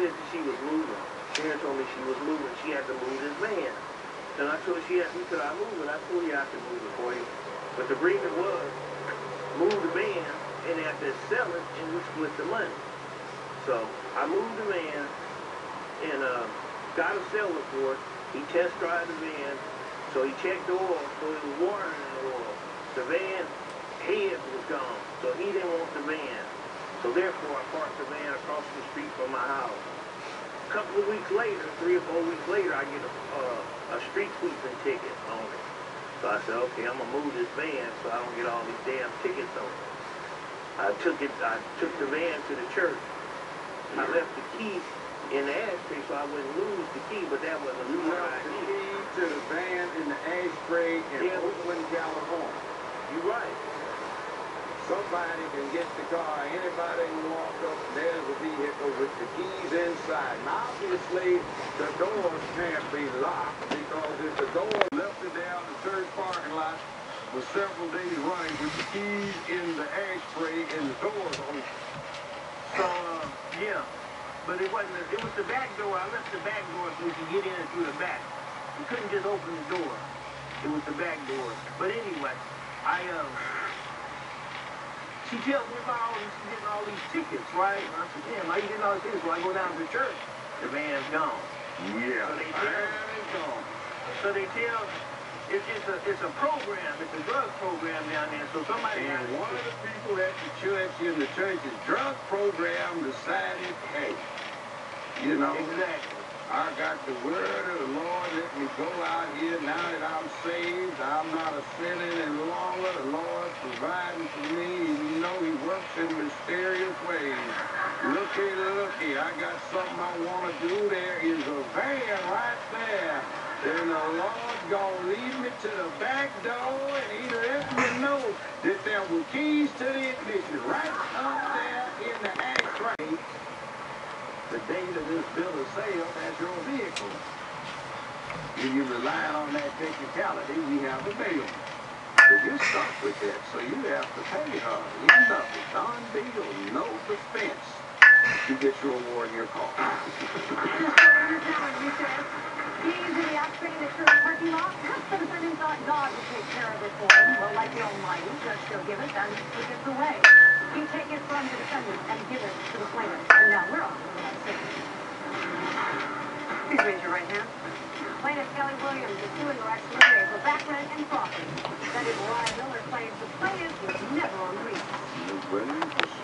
said that she was moving. Sharon told me she was moving. She had to move this van. And I told her she asked me, could I move it? I told her I could move it for you. But the agreement was, move the van and after sell it and we split the money. So I moved the van and uh, got a seller for it. He test drive the van. So he checked the oil, so it was water in the oil. The van head was gone, so he didn't want the van. So therefore, I parked the van across the street from my house. A couple of weeks later, three or four weeks later, I get a, uh, a street sweeping ticket on it. So I said, okay, I'm gonna move this van so I don't get all these damn tickets on it. I took it, I took the van to the church. I left the key in the ashtray so I wouldn't lose the key, but that wasn't a You left the key to the van in the ashtray in Yeah. Oakland, California. You're right. Somebody can get the car, anybody can walk up, there's a vehicle with the keys inside. Now obviously, the doors can't be locked because if the door left it down the church parking lot for several days running with the keys in the ashtray and the doors open. So, uh, yeah. But it wasn't, the, it was the back door. I left the back door so we could get in through the back. You couldn't just open the door. It was the back door. But anyway, I, um, she tells me about all these, getting all these tickets, right? And I said, damn, you getting all these tickets? So I go down to church. The van's gone. Yeah, So they tell- they go. So they tell, it's, it's a, it's a program. It's a drug program down there. So somebody And one of the people at the church in the church's drug program decided, hey, you know, Exactly. I got the word of the Lord. Let me go out here now that I'm saved. I'm not a sinner any longer. The Lord's providing for me. You in mysterious ways. Looky, looky, I got something I want to do. There is a van right there. And the Lord's gonna lead me to the back door and He let me know that there were keys to the ignition right up there in the ashtray the date of this bill of sale as your vehicle. If you rely on that technicality, we have a bail. So you're stuck with that, so you have to pay her. Even nothing, done deal, no suspense. You get your award in your car. Just over your salary, he. Keys in the ashtray in the church parking lot. The defendant thought God would take care of it for him. Well, like the Almighty, Judge still give it and took it away. He take it from the defendant and give it to the plaintiff. And now we're on to the next. Please raise your right hand. Plaintiff Kelly Williams is suing Rex Murray for back rent and property. Defendant Mariah Miller claims the plaintiff was never on